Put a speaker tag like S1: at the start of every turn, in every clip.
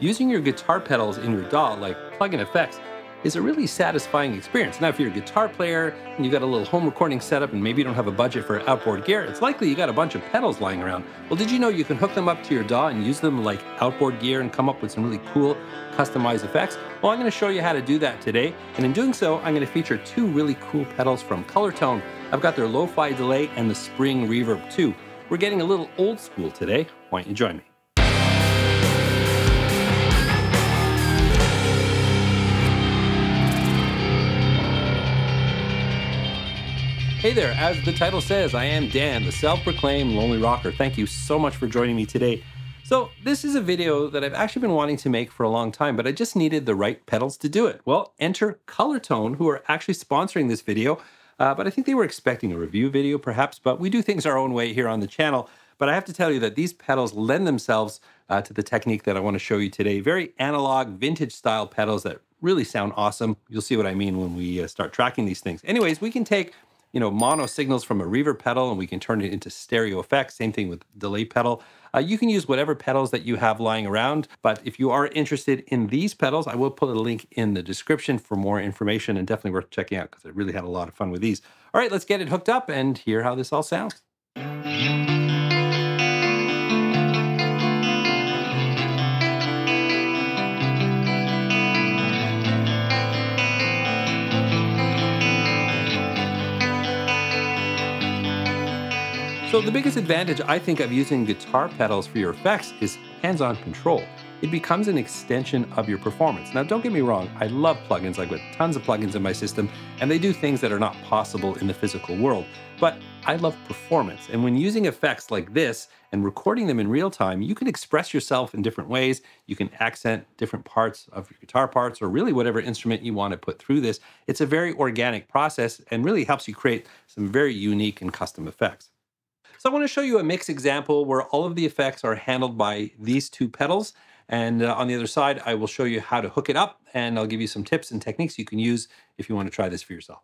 S1: using your guitar pedals in your DAW, like plugin effects, is a really satisfying experience. Now, if you're a guitar player and you've got a little home recording setup and maybe you don't have a budget for outboard gear, it's likely you got a bunch of pedals lying around. Well, did you know you can hook them up to your DAW and use them like outboard gear and come up with some really cool customized effects? Well, I'm gonna show you how to do that today. And in doing so, I'm gonna feature two really cool pedals from Colortone. I've got their lo-fi delay and the spring reverb too. We're getting a little old school today. Why don't you join me? Hey there, as the title says, I am Dan, the self proclaimed lonely rocker. Thank you so much for joining me today. So, this is a video that I've actually been wanting to make for a long time, but I just needed the right pedals to do it. Well, enter Colortone, who are actually sponsoring this video, uh, but I think they were expecting a review video perhaps, but we do things our own way here on the channel. But I have to tell you that these pedals lend themselves uh, to the technique that I want to show you today. Very analog, vintage style pedals that really sound awesome. You'll see what I mean when we uh, start tracking these things. Anyways, we can take you know, mono signals from a reverb pedal and we can turn it into stereo effects. Same thing with delay pedal. Uh, you can use whatever pedals that you have lying around, but if you are interested in these pedals, I will put a link in the description for more information and definitely worth checking out because I really had a lot of fun with these. All right, let's get it hooked up and hear how this all sounds. So the biggest advantage I think of using guitar pedals for your effects is hands-on control. It becomes an extension of your performance. Now don't get me wrong, I love plugins, I've got tons of plugins in my system, and they do things that are not possible in the physical world. But I love performance, and when using effects like this and recording them in real time, you can express yourself in different ways. You can accent different parts of your guitar parts or really whatever instrument you want to put through this. It's a very organic process and really helps you create some very unique and custom effects. So I want to show you a mix example where all of the effects are handled by these two pedals. And uh, on the other side, I will show you how to hook it up and I'll give you some tips and techniques you can use if you want to try this for yourself.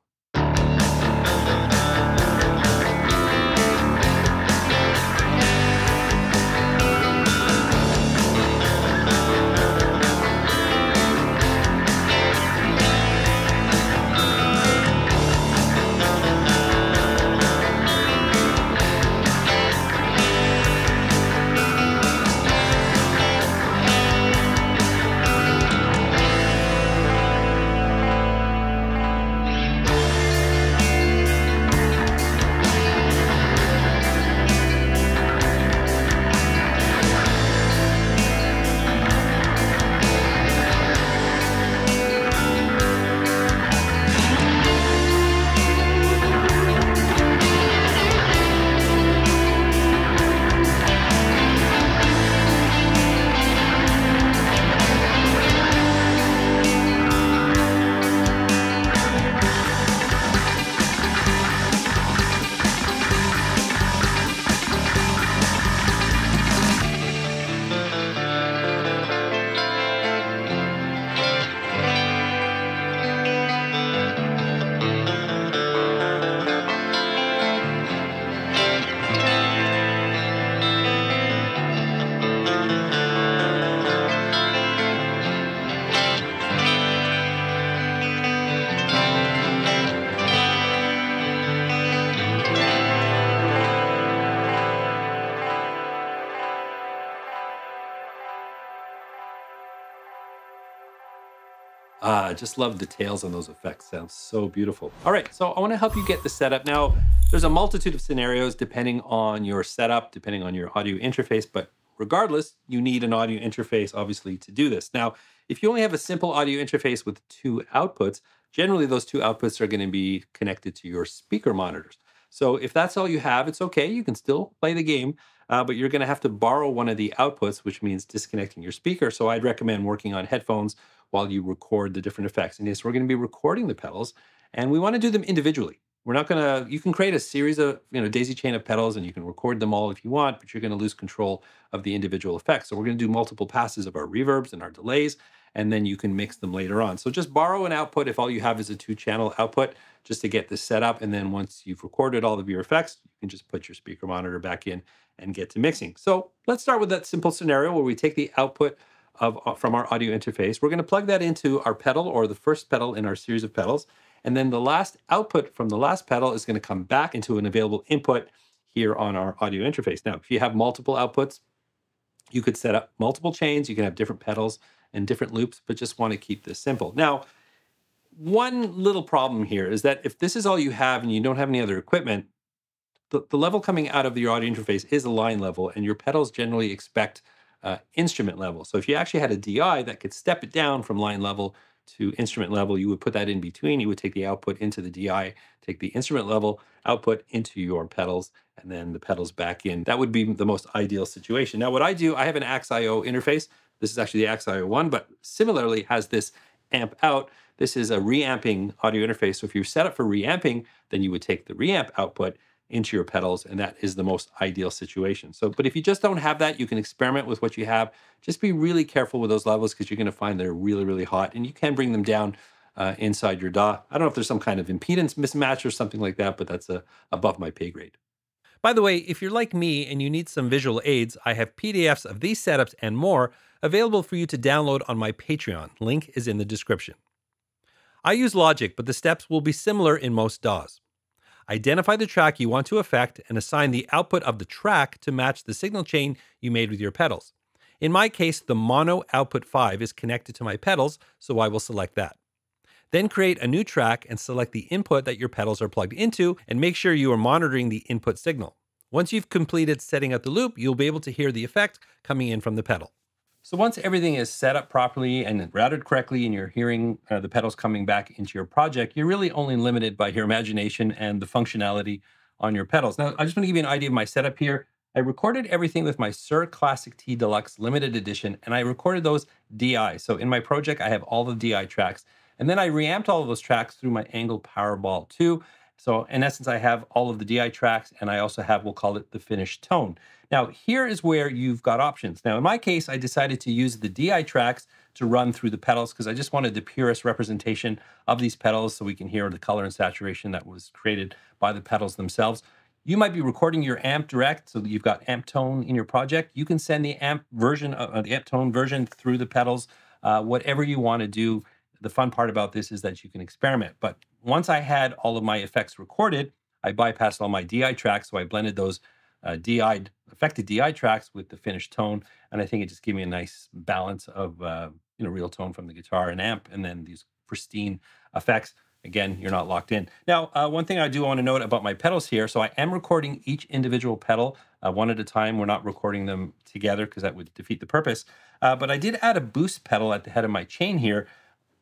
S1: Ah, I just love the details on those effects. Sounds so beautiful. All right, so I want to help you get the setup. Now, there's a multitude of scenarios depending on your setup, depending on your audio interface, but regardless, you need an audio interface, obviously, to do this. Now, if you only have a simple audio interface with two outputs, generally those two outputs are going to be connected to your speaker monitors. So if that's all you have, it's okay. You can still play the game, uh, but you're going to have to borrow one of the outputs, which means disconnecting your speaker. So I'd recommend working on headphones while you record the different effects. And yes, we're going to be recording the pedals and we want to do them individually. We're not going to, you can create a series of, you know, daisy chain of pedals and you can record them all if you want, but you're going to lose control of the individual effects. So we're going to do multiple passes of our reverbs and our delays, and then you can mix them later on. So just borrow an output if all you have is a two channel output just to get this set up. And then once you've recorded all of your effects, you can just put your speaker monitor back in and get to mixing. So let's start with that simple scenario where we take the output of uh, from our audio interface. We're going to plug that into our pedal or the first pedal in our series of pedals. And then the last output from the last pedal is going to come back into an available input here on our audio interface. Now, if you have multiple outputs, you could set up multiple chains. You can have different pedals and different loops, but just want to keep this simple. Now, one little problem here is that if this is all you have and you don't have any other equipment, the, the level coming out of your audio interface is a line level, and your pedals generally expect uh, instrument level. So if you actually had a DI that could step it down from line level to instrument level, you would put that in between. You would take the output into the DI, take the instrument level output into your pedals, and then the pedals back in. That would be the most ideal situation. Now, what I do, I have an AXE I/O interface. This is actually the AXE I/O one, but similarly has this amp out. This is a reamping audio interface. So if you're set up for reamping, then you would take the reamp output into your pedals, and that is the most ideal situation. So, but if you just don't have that, you can experiment with what you have. Just be really careful with those levels because you're going to find they're really, really hot, and you can bring them down uh, inside your DAW. I don't know if there's some kind of impedance mismatch or something like that, but that's uh, above my pay grade. By the way, if you're like me and you need some visual aids, I have PDFs of these setups and more available for you to download on my Patreon. Link is in the description. I use Logic, but the steps will be similar in most DAWs. Identify the track you want to affect and assign the output of the track to match the signal chain you made with your pedals. In my case, the mono output 5 is connected to my pedals, so I will select that. Then create a new track and select the input that your pedals are plugged into and make sure you are monitoring the input signal. Once you've completed setting up the loop, you'll be able to hear the effect coming in from the pedal. So once everything is set up properly and routed correctly and you're hearing uh, the pedals coming back into your project, you're really only limited by your imagination and the functionality on your pedals. Now, I just want to give you an idea of my setup here. I recorded everything with my Suhr Classic T Deluxe limited edition, and I recorded those DI. So in my project, I have all the DI tracks. And then I reamped all of those tracks through my ENGL Powerball 2. So in essence, I have all of the DI tracks, and I also have, we'll call it the finished tone. Now, here is where you've got options. Now, in my case, I decided to use the DI tracks to run through the pedals because I just wanted the purest representation of these pedals so we can hear the color and saturation that was created by the pedals themselves. You might be recording your amp direct so that you've got amp tone in your project. You can send the amp version, uh, the amp tone version through the pedals, uh, whatever you want to do. The fun part about this is that you can experiment. But once I had all of my effects recorded, I bypassed all my DI tracks, so I blended those uh, DI affected DI tracks with the finished tone, and I think it just gave me a nice balance of uh, you know real tone from the guitar and amp, and then these pristine effects. Again, you're not locked in. Now, uh, one thing I do want to note about my pedals here, so I am recording each individual pedal uh, one at a time. We're not recording them together because that would defeat the purpose. Uh, but I did add a boost pedal at the head of my chain here.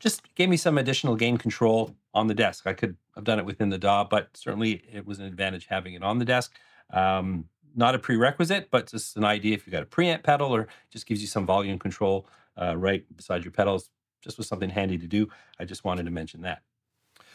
S1: Just gave me some additional gain control on the desk. I could have done it within the DAW, but certainly it was an advantage having it on the desk. Um, not a prerequisite, but just an idea if you've got a preamp pedal or just gives you some volume control uh, right beside your pedals, just was something handy to do. I just wanted to mention that.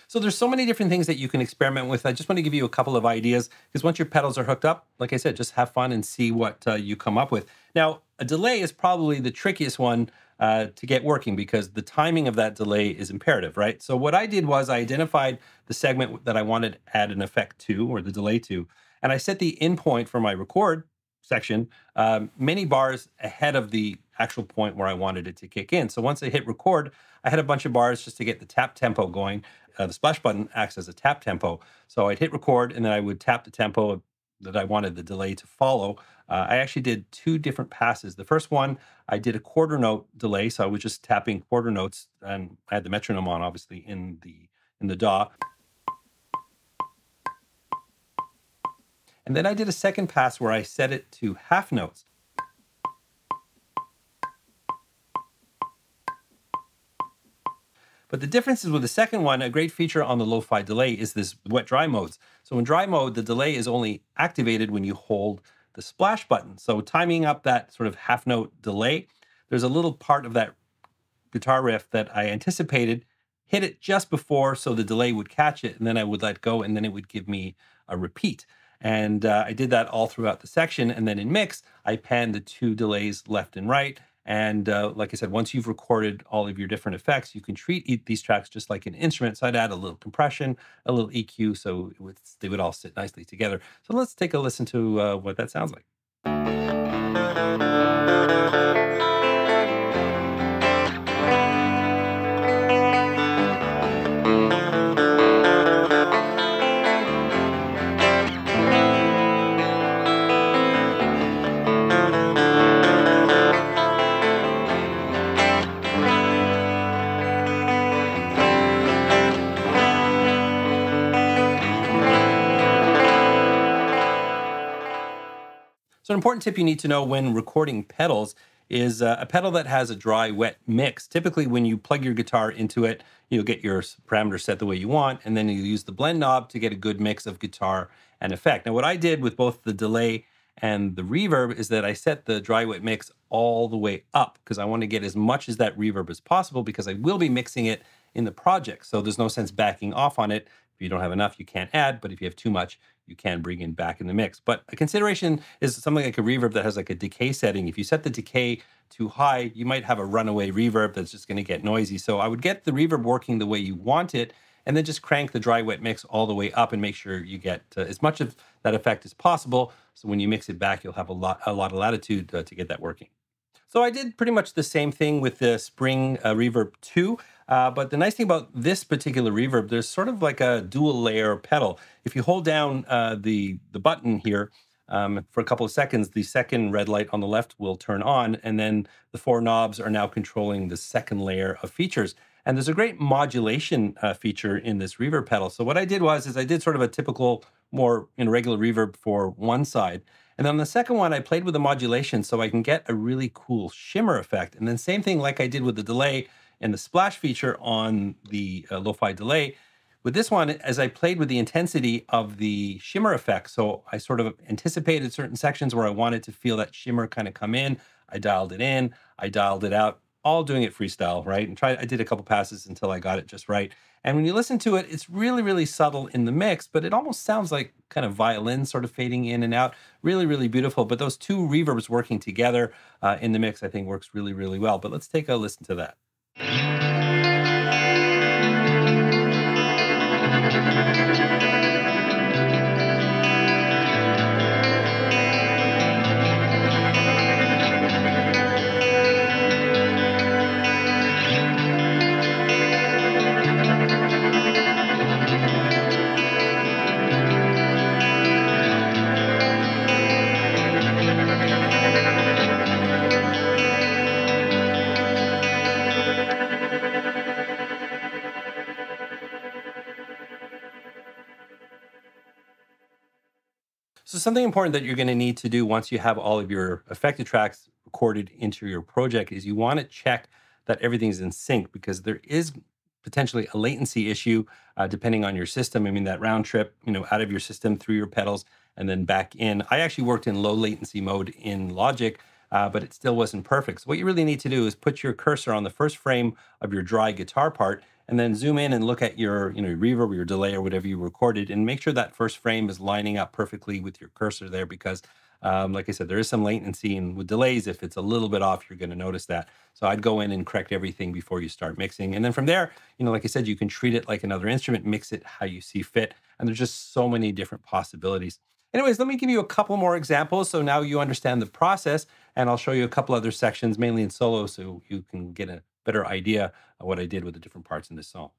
S1: So there's so many different things that you can experiment with. I just want to give you a couple of ideas because once your pedals are hooked up, like I said, just have fun and see what uh, you come up with. Now, a delay is probably the trickiest one uh, to get working because the timing of that delay is imperative, right? So what I did was I identified the segment that I wanted to add an effect to or the delay to. And I set the endpoint for my record section um, many bars ahead of the actual point where I wanted it to kick in. So once I hit record, I had a bunch of bars just to get the tap tempo going. Uh, the splash button acts as a tap tempo. So I'd hit record and then I would tap the tempo that I wanted the delay to follow. Uh, I actually did two different passes. The first one, I did a quarter note delay. So I was just tapping quarter notes and I had the metronome on obviously in the in the DAW. And then I did a second pass where I set it to half notes. But the difference is with the second one, a great feature on the lo-fi delay is this wet dry modes. So in dry mode, the delay is only activated when you hold the splash button. So timing up that sort of half note delay, there's a little part of that guitar riff that I anticipated, hit it just before so the delay would catch it, and then I would let go, and then it would give me a repeat. And uh, I did that all throughout the section. And then in mix, I panned the two delays left and right. And uh, like I said, once you've recorded all of your different effects, you can treat these tracks just like an instrument. So I'd add a little compression, a little EQ, so would, they would all sit nicely together. So let's take a listen to uh, what that sounds like. Important tip you need to know when recording pedals is uh, a pedal that has a dry wet mix. Typically, when you plug your guitar into it, you'll get your parameters set the way you want, and then you use the blend knob to get a good mix of guitar and effect. Now, what I did with both the delay and the reverb is that I set the dry wet mix all the way up because I want to get as much as that reverb as possible because I will be mixing it in the project. So there's no sense backing off on it. If you don't have enough, you can't add, but if you have too much, you can bring in back in the mix. But a consideration is something like a reverb that has like a decay setting. If you set the decay too high, you might have a runaway reverb that's just going to get noisy. So I would get the reverb working the way you want it and then just crank the dry wet mix all the way up and make sure you get uh, as much of that effect as possible. So when you mix it back, you'll have a lot, a lot of latitude uh, to get that working. So I did pretty much the same thing with the Spring uh, Reverb 2. Uh, but the nice thing about this particular reverb, there's sort of like a dual layer pedal. If you hold down uh, the, the button here um, for a couple of seconds, the second red light on the left will turn on, and then the four knobs are now controlling the second layer of features. And there's a great modulation uh, feature in this reverb pedal. So what I did was is I did sort of a typical, more know, regular reverb for one side. And then on the second one, I played with the modulation so I can get a really cool shimmer effect. And then same thing like I did with the delay, and the splash feature on the uh, lo-fi delay. With this one, as I played with the intensity of the shimmer effect, so I sort of anticipated certain sections where I wanted to feel that shimmer kind of come in. I dialed it in, I dialed it out, all doing it freestyle, right? And try I did a couple passes until I got it just right. And when you listen to it, it's really, really subtle in the mix, but it almost sounds like kind of violin sort of fading in and out. Really, really beautiful. But those two reverbs working together uh, in the mix, I think works really, really well. But let's take a listen to that. So something important that you're going to need to do once you have all of your affected tracks recorded into your project is you want to check that everything's in sync because there is potentially a latency issue uh, depending on your system. I mean that round trip, you know, out of your system through your pedals and then back in. I actually worked in low latency mode in Logic, uh, but it still wasn't perfect. So what you really need to do is put your cursor on the first frame of your dry guitar part and then zoom in and look at your you know your reverb or your delay or whatever you recorded and make sure that first frame is lining up perfectly with your cursor there because um, like I said, there is some latency and with delays, if it's a little bit off, you're going to notice that. So I'd go in and correct everything before you start mixing. And then from there, you know, like I said, you can treat it like another instrument, mix it how you see fit. And there's just so many different possibilities. Anyways, let me give you a couple more examples. So now you understand the process and I'll show you a couple other sections, mainly in solo, so you can get a better idea of what I did with the different parts in this song.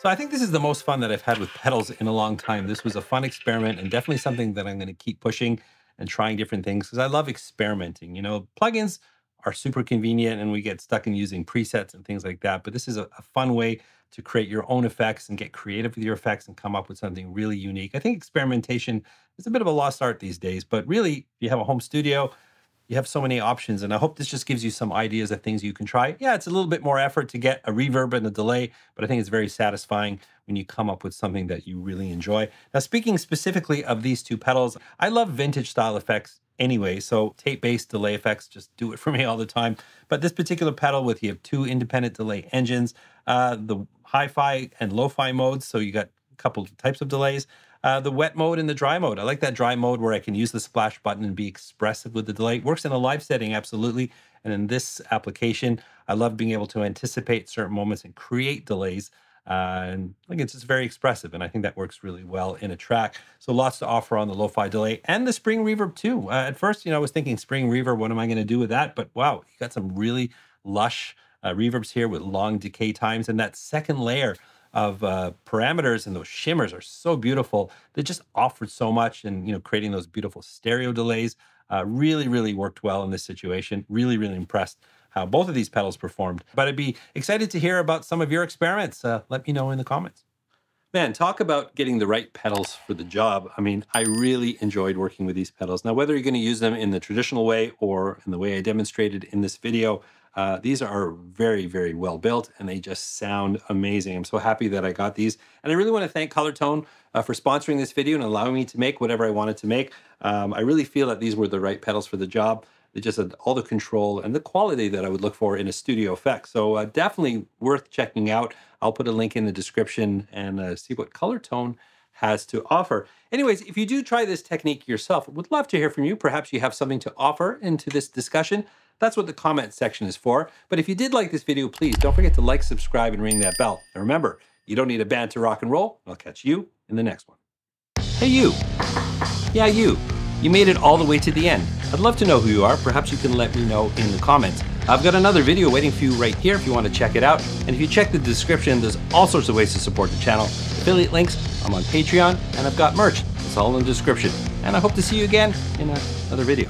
S1: So I think this is the most fun that I've had with pedals in a long time. This was a fun experiment and definitely something that I'm going to keep pushing and trying different things because I love experimenting. You know, plugins are super convenient and we get stuck in using presets and things like that. But this is a, a fun way to create your own effects and get creative with your effects and come up with something really unique. I think experimentation is a bit of a lost art these days, but really, if you have a home studio, you have so many options. And I hope this just gives you some ideas of things you can try. Yeah, it's a little bit more effort to get a reverb and a delay, but I think it's very satisfying when you come up with something that you really enjoy. Now, speaking specifically of these two pedals, I love vintage style effects anyway. So tape-based delay effects just do it for me all the time. But this particular pedal with you have two independent delay engines, uh, the hi-fi and lo-fi modes. So you got a couple types of delays. Uh, the wet mode and the dry mode. I like that dry mode where I can use the splash button and be expressive with the delay. It works in a live setting, absolutely. And in this application, I love being able to anticipate certain moments and create delays. Uh, and like it's just very expressive, and I think that works really well in a track. So lots to offer on the lo-fi delay and the spring reverb too. Uh, at first, you know, I was thinking spring reverb, what am I going to do with that? But wow, you got some really lush uh, reverbs here with long decay times, and that second layer of uh, parameters and those shimmers are so beautiful. They just offered so much, and you know, creating those beautiful stereo delays uh, really, really worked well in this situation. Really, really impressed how both of these pedals performed. But I'd be excited to hear about some of your experiments. Uh, let me know in the comments. Man, talk about getting the right pedals for the job. I mean, I really enjoyed working with these pedals. Now, whether you're going to use them in the traditional way or in the way I demonstrated in this video, uh, these are very, very well built and they just sound amazing. I'm so happy that I got these. And I really want to thank Colortone uh, for sponsoring this video and allowing me to make whatever I wanted to make. Um, I really feel that these were the right pedals for the job. They just had all the control and the quality that I would look for in a studio effect. So uh, definitely worth checking out. I'll put a link in the description and uh, see what Colortone has to offer. Anyways, if you do try this technique yourself, would love to hear from you. Perhaps you have something to offer into this discussion. That's what the comment section is for. But if you did like this video, please don't forget to like, subscribe, and ring that bell. And remember, you don't need a band to rock and roll. I'll catch you in the next one. Hey, you. Yeah, you. You made it all the way to the end. I'd love to know who you are. Perhaps you can let me know in the comments. I've got another video waiting for you right here if you want to check it out. And if you check the description, there's all sorts of ways to support the channel. Affiliate links, I'm on Patreon, and I've got merch. It's all in the description. And I hope to see you again in another video.